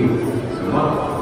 低いは